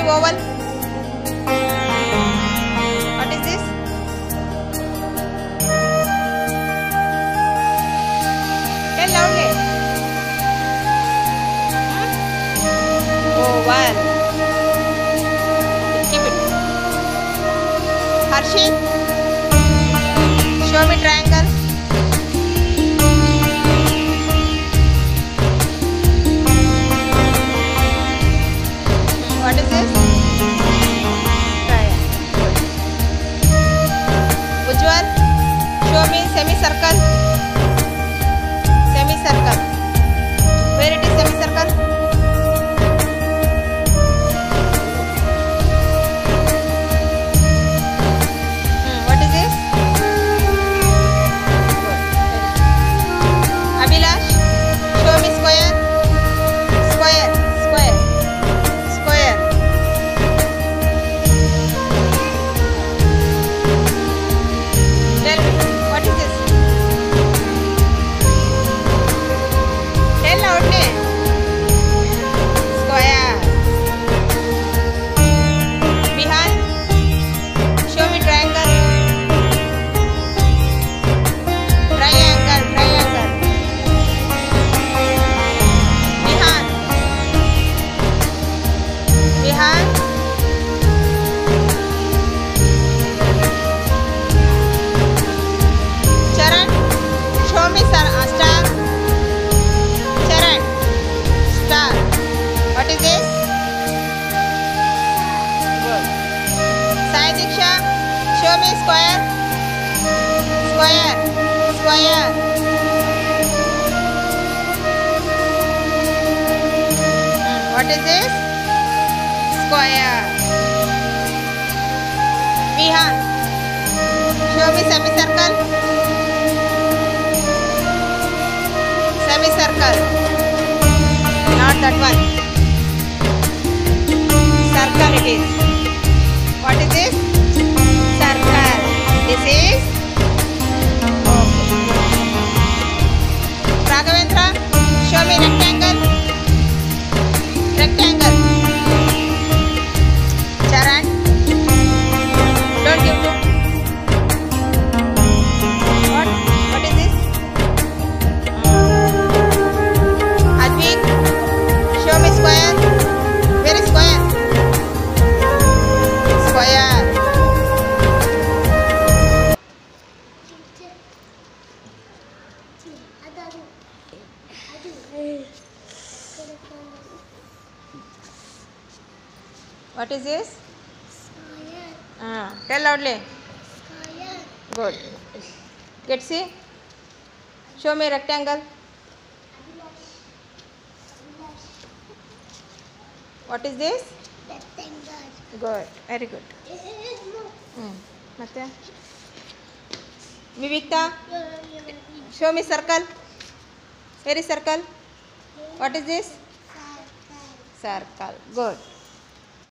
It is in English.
oval? What is this? Tell loudly. Okay, keep it. Harshit, show me triangle. Semicircle. What is this? Square. Vihan, show me semicircle. Semicircle. Not that one. What is this? Square. Ah, tell loudly. Square. Good. Get see. Show me rectangle. What is this? Rectangle. Good. Very good. Hmm. Matte. Vivekta. Show me circle. Very circle? What is this? Circle. Circle. Good.